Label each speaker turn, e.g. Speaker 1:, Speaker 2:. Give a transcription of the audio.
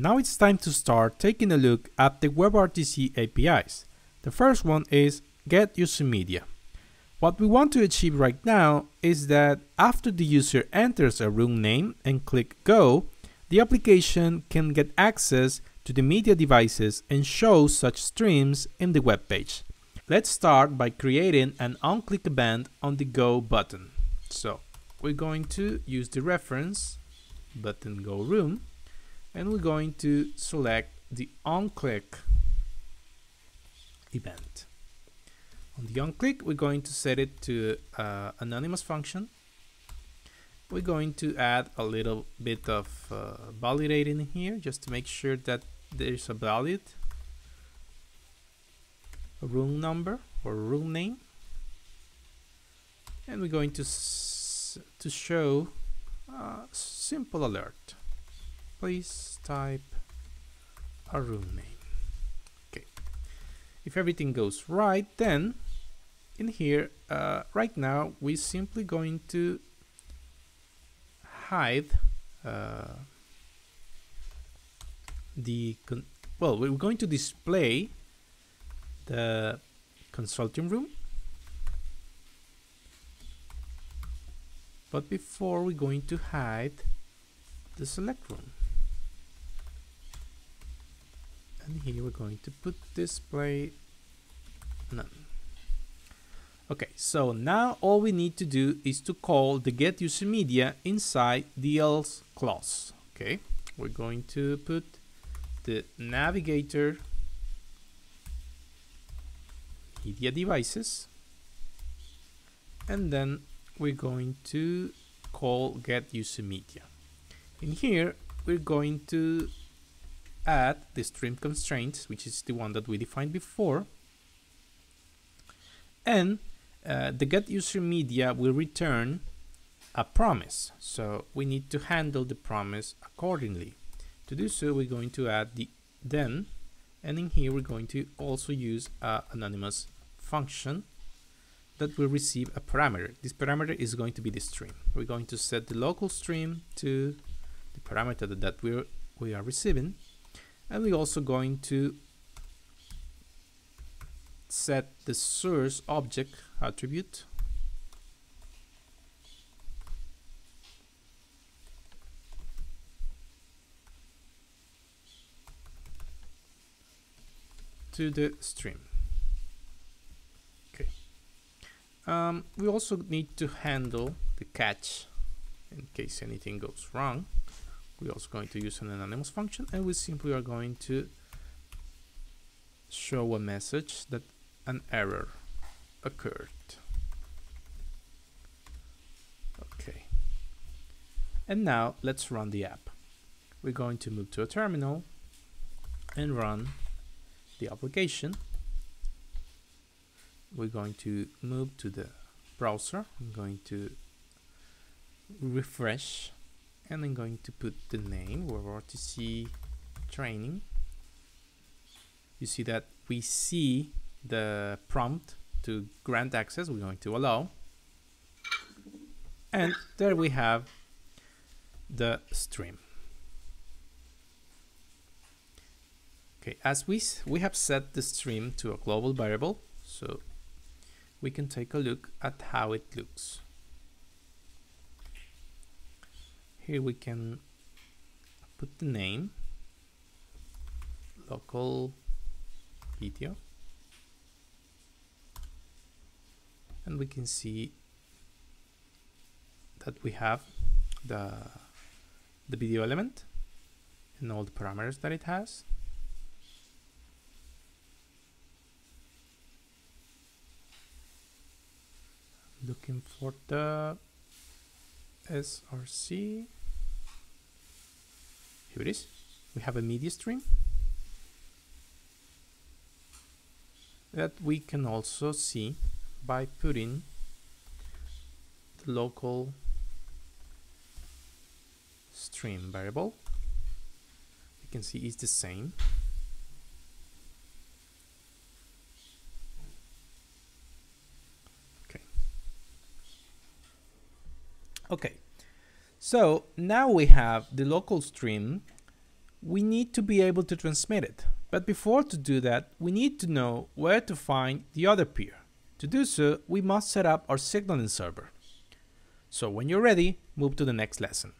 Speaker 1: Now it's time to start taking a look at the WebRTC APIs. The first one is get user media. What we want to achieve right now is that after the user enters a room name and click go, the application can get access to the media devices and show such streams in the web page. Let's start by creating an onclick event on the go button. So we're going to use the reference button go room and we're going to select the on-click event. On the on-click, we're going to set it to uh, anonymous function. We're going to add a little bit of uh, validating here just to make sure that there's a valid room number or room name. And we're going to to show a simple alert. Please type a room name. Okay. If everything goes right, then in here, uh, right now, we're simply going to hide uh, the, well, we're going to display the consulting room. But before we're going to hide the select room. And here we're going to put display none. Okay, so now all we need to do is to call the get user media inside the else clause. Okay, we're going to put the navigator media devices and then we're going to call get user media. In here, we're going to add the stream constraints, which is the one that we defined before. And uh, the get user media will return a promise. So we need to handle the promise accordingly. To do so, we're going to add the then, and in here we're going to also use an anonymous function that will receive a parameter. This parameter is going to be the stream. We're going to set the local stream to the parameter that, that we're, we are receiving. And we're also going to set the source object attribute to the stream. Okay. Um, we also need to handle the catch in case anything goes wrong. We're also going to use an anonymous function and we simply are going to show a message that an error occurred. Okay. And now let's run the app. We're going to move to a terminal and run the application. We're going to move to the browser. I'm going to refresh and I'm going to put the name WebRTC training. You see that we see the prompt to grant access, we're going to allow. And there we have the stream. Okay, as we, we have set the stream to a global variable, so we can take a look at how it looks. Here we can put the name, local video, and we can see that we have the the video element and all the parameters that it has. Looking for the src here it is we have a media stream that we can also see by putting the local stream variable. You can see it's the same. Okay. Okay so now we have the local stream we need to be able to transmit it. But before to do that, we need to know where to find the other peer. To do so, we must set up our signaling server. So when you're ready, move to the next lesson.